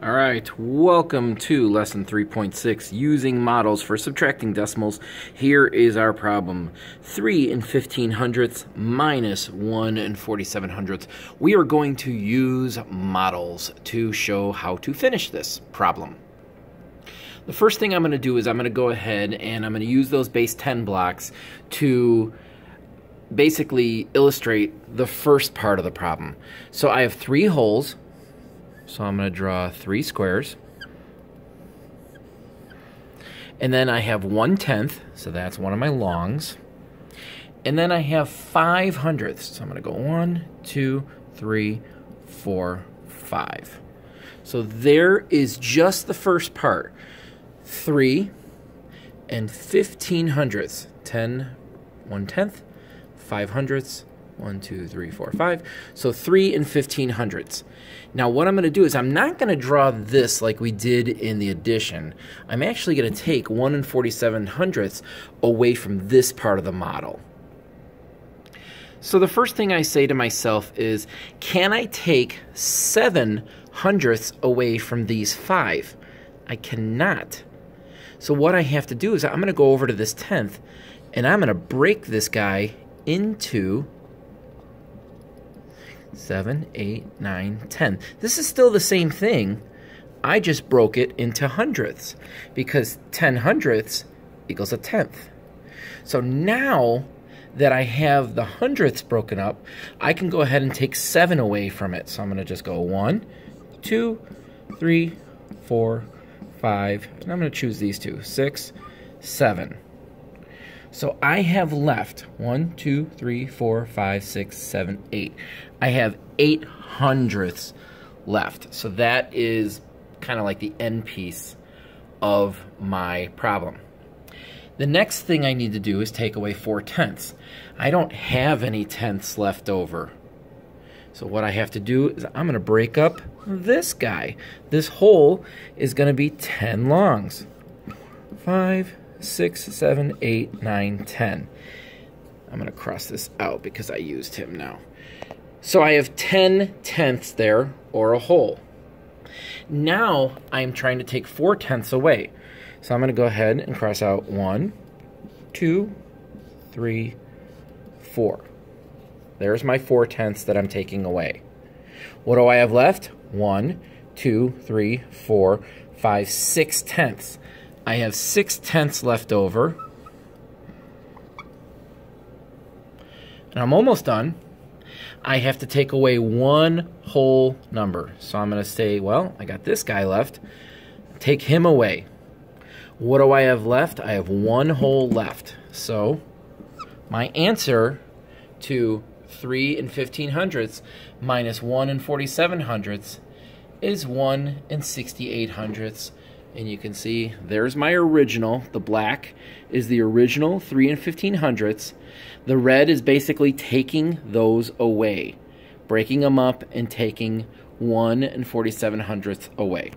All right, welcome to lesson 3.6, using models for subtracting decimals. Here is our problem. 3 and 15 hundredths minus 1 and 47 hundredths. We are going to use models to show how to finish this problem. The first thing I'm going to do is I'm going to go ahead and I'm going to use those base 10 blocks to basically illustrate the first part of the problem. So I have three wholes, so I'm going to draw three squares. And then I have one tenth, so that's one of my longs. And then I have five hundredths. So I'm going to go one, two, three, four, five. So there is just the first part. Three and fifteen hundredths. Ten, one tenth, five hundredths, one, two, three, four, five. So three and 15 hundredths. Now what I'm going to do is I'm not going to draw this like we did in the addition. I'm actually going to take one and 47 hundredths away from this part of the model. So the first thing I say to myself is, can I take seven hundredths away from these five? I cannot. So what I have to do is I'm going to go over to this tenth and I'm going to break this guy into 7, 8, 9, 10. This is still the same thing. I just broke it into hundredths because 10 hundredths equals a tenth. So now that I have the hundredths broken up, I can go ahead and take 7 away from it. So I'm going to just go 1, 2, 3, 4, 5, and I'm going to choose these two, 6, 7. So I have left one, two, three, four, five, six, seven, eight. I have eight hundredths left. So that is kind of like the end piece of my problem. The next thing I need to do is take away four tenths. I don't have any tenths left over. So what I have to do is I'm going to break up this guy. This whole is going to be 10 longs. Five, six, seven, eight, nine, ten. I'm going to cross this out because I used him now. So I have 10 tenths there, or a whole. Now I'm trying to take 4 tenths away. So I'm going to go ahead and cross out one, two, three, four. There's my 4 tenths that I'm taking away. What do I have left? One, two, three, four, five, six tenths. I have six tenths left over. And I'm almost done. I have to take away one whole number. So I'm going to say, well, I got this guy left. Take him away. What do I have left? I have one whole left. So my answer to 3 and 15 hundredths minus 1 and 47 hundredths is 1 and 68 hundredths and you can see there's my original. The black is the original 3 and 15 hundredths. The red is basically taking those away, breaking them up and taking 1 and 47 hundredths away.